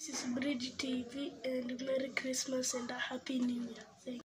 This is Bridge TV and Merry Christmas and a Happy New Year.